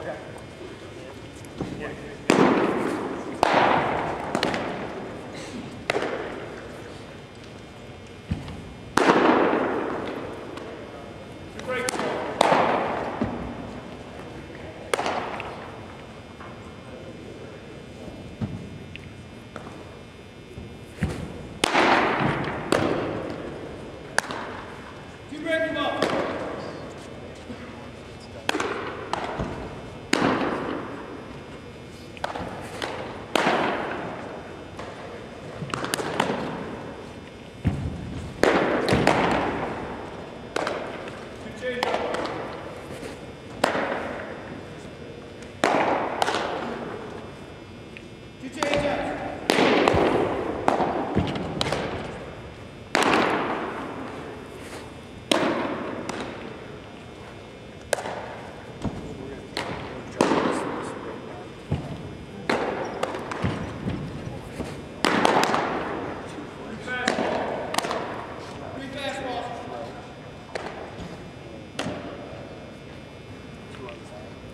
Okay. Change up. ですね。